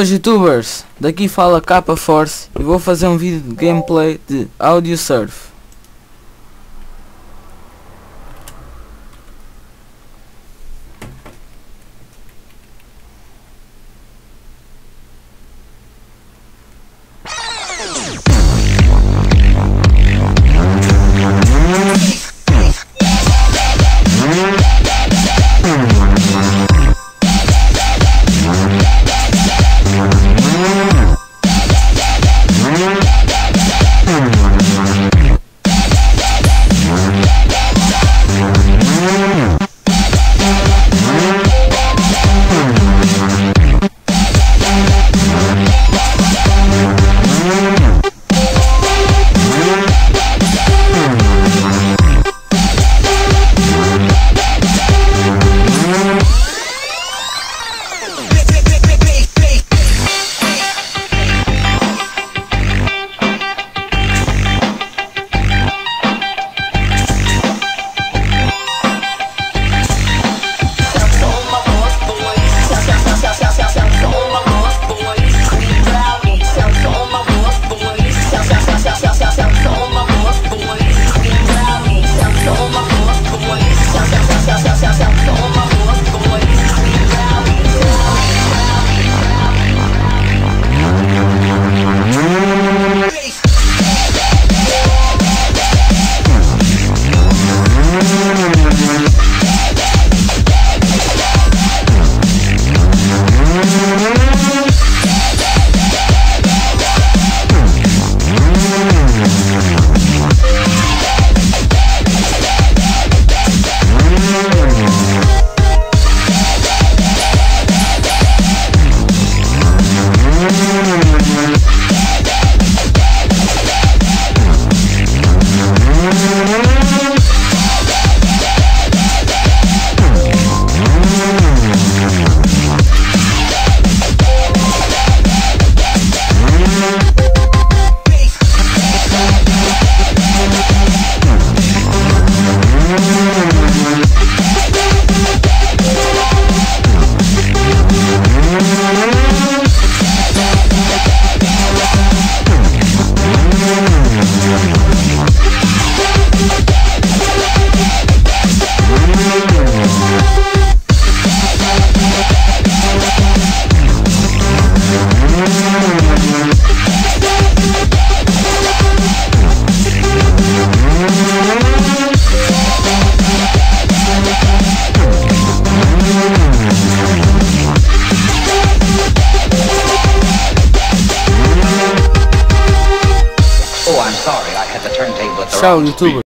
Boas youtubers, daqui fala Capa Force e vou fazer um vídeo de gameplay de Audio Surf. Shout YouTuber.